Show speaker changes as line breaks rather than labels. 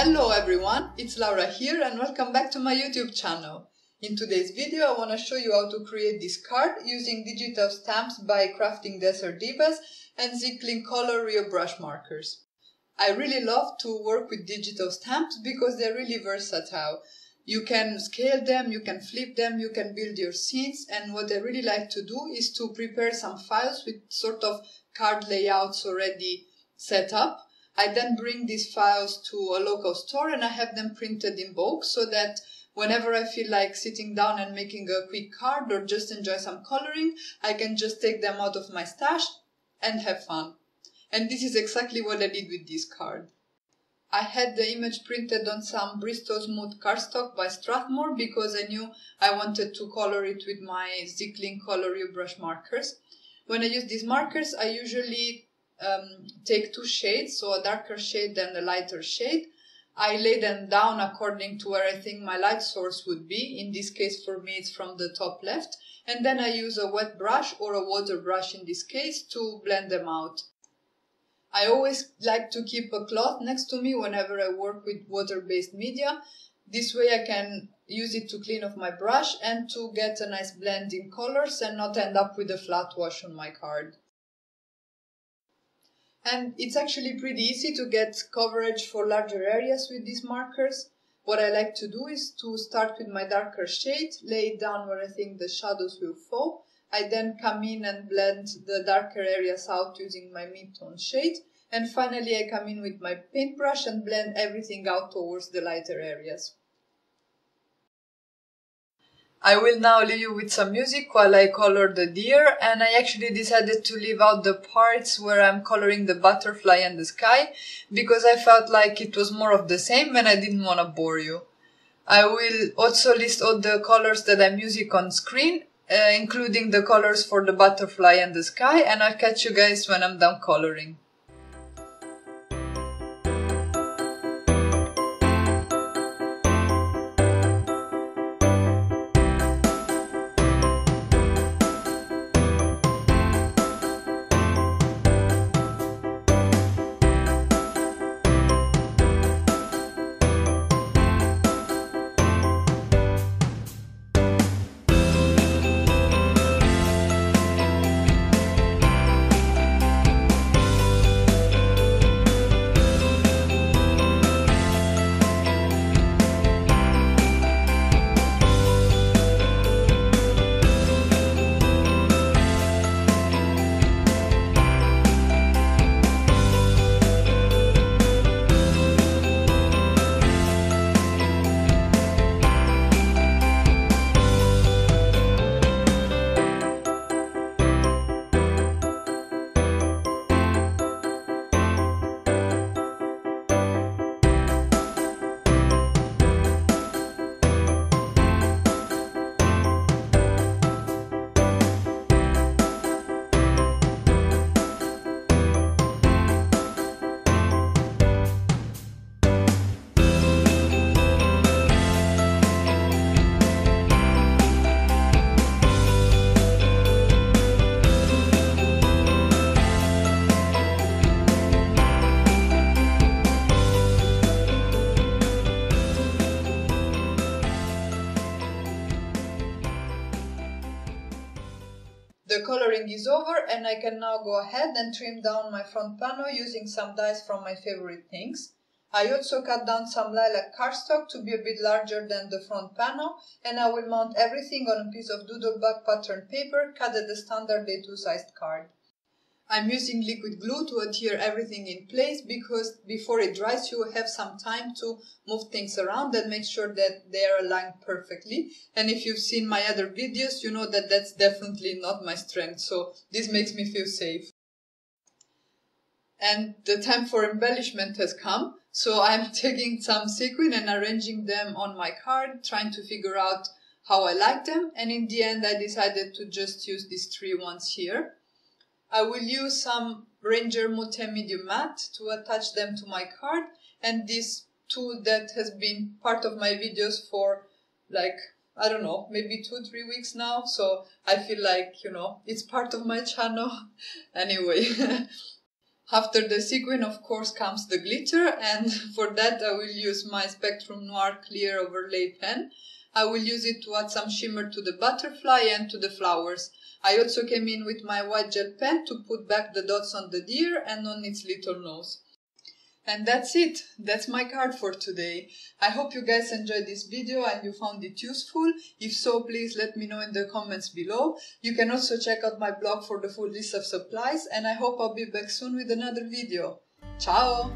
Hello everyone, it's Laura here and welcome back to my YouTube channel. In today's video I want to show you how to create this card using digital stamps by Craftin Desert Divas and Zig Clean Color Real brush markers. I really love to work with digital stamps because they're really versatile. You can scale them, you can flip them, you can build your scenes and what I really like to do is to prepare some files with sort of card layouts already set up I then bring these files to a local store and I have them printed in bulk so that whenever I feel like sitting down and making a quick card or just enjoy some coloring, I can just take them out of my stash and have fun. And this is exactly what I did with this card. I had the image printed on some Bristol Smooth cardstock by Strathmore because I knew I wanted to color it with my Zig Clean Color Real brush markers. When I use these markers, I usually um, take two shades, so a darker shade and a lighter shade. I lay them down according to where I think my light source would be. In this case, for me, it's from the top left. And then I use a wet brush or a water brush in this case to blend them out. I always like to keep a cloth next to me whenever I work with water-based media. This way I can use it to clean off my brush and to get a nice blend in colors and not end up with a flat wash on my card. And it's actually pretty easy to get coverage for larger areas with these markers. What I like to do is to start with my darker shade, lay it down where I think the shadows will fall. I then come in and blend the darker areas out using my mid-tone shade. And finally I come in with my paintbrush and blend everything out towards the lighter areas. I will now leave you with some music while I color the deer and I actually decided to leave out the parts where I'm coloring the butterfly and the sky because I felt like it was more of the same and I didn't want to bore you. I will also list all the colors that I'm using on screen, uh, including the colors for the butterfly and the sky and I'll catch you guys when I'm done coloring. The coloring is over and I can now go ahead and trim down my front panel using some dies from my favorite things. I also cut down some lilac cardstock to be a bit larger than the front panel and I will mount everything on a piece of doodlebug pattern paper cut at the standard A2 sized card. I'm using liquid glue to adhere everything in place because before it dries you have some time to move things around and make sure that they are aligned perfectly. And if you've seen my other videos, you know that that's definitely not my strength, so this makes me feel safe. And the time for embellishment has come, so I'm taking some sequin and arranging them on my card, trying to figure out how I like them, and in the end I decided to just use these three ones here. I will use some Ranger Multi Medium Matte to attach them to my card and this tool that has been part of my videos for like, I don't know, maybe two, three weeks now. So I feel like, you know, it's part of my channel anyway. After the sequin, of course, comes the glitter, and for that I will use my Spectrum Noir Clear Overlay pen. I will use it to add some shimmer to the butterfly and to the flowers. I also came in with my white gel pen to put back the dots on the deer and on its little nose. And that's it. That's my card for today. I hope you guys enjoyed this video and you found it useful. If so, please let me know in the comments below. You can also check out my blog for the full list of supplies and I hope I'll be back soon with another video. Ciao!